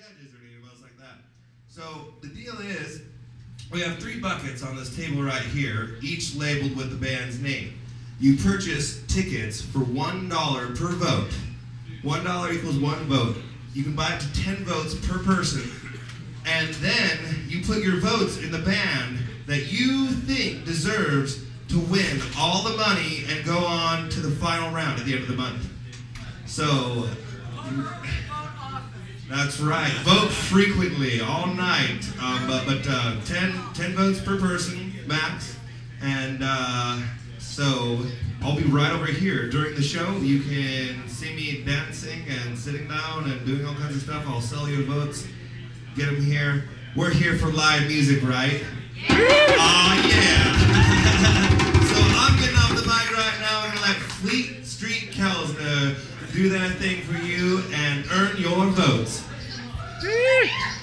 judges or anything else like that. So the deal is, we have three buckets on this table right here, each labeled with the band's name. You purchase tickets for one dollar per vote. One dollar equals one vote. You can buy up to ten votes per person, and then you put your votes in the band that you think deserves to win all the money and go on to the final round at the end of the month. So that's right. Vote frequently, all night. Um, but but uh, 10, 10 votes per person, max. And uh, so I'll be right over here. During the show, you can see me dancing and sitting down and doing all kinds of stuff. I'll sell your votes, get them here. We're here for live music, right? Oh, yeah. so I'm getting off the mic right now. I'm going to let Fleet Street Klezmer do that thing for you and earn your votes shit!